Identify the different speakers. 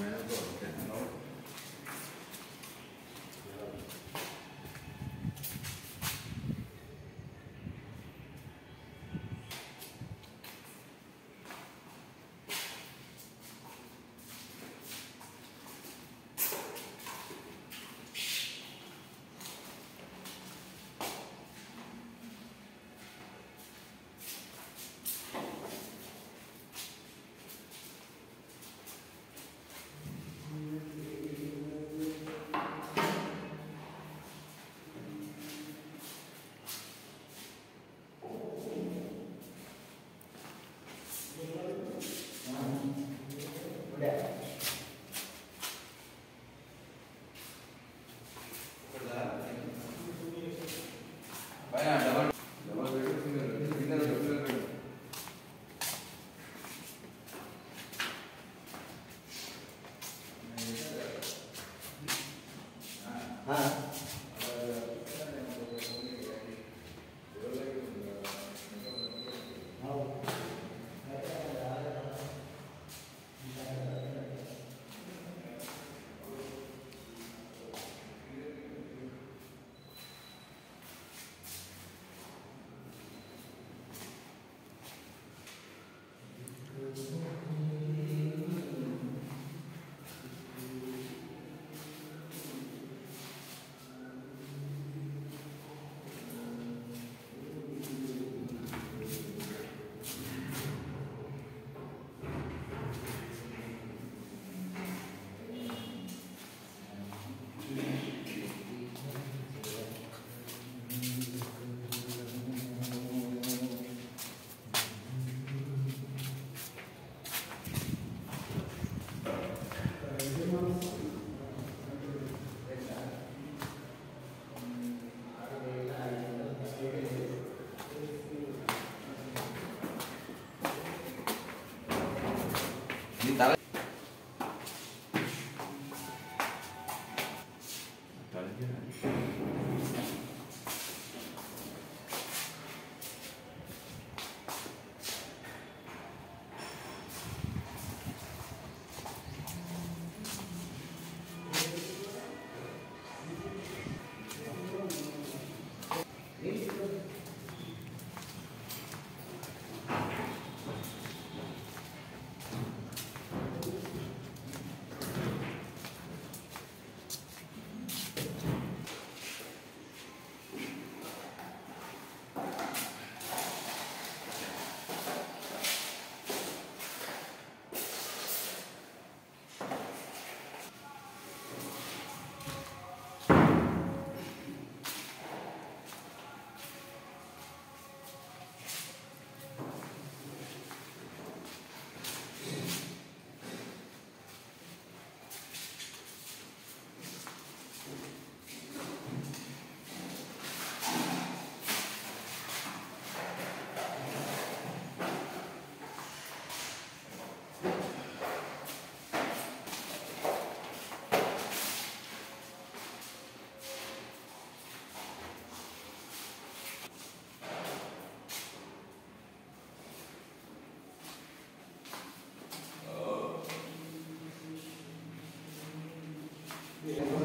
Speaker 1: man. నీ Yeah.
Speaker 2: Yeah.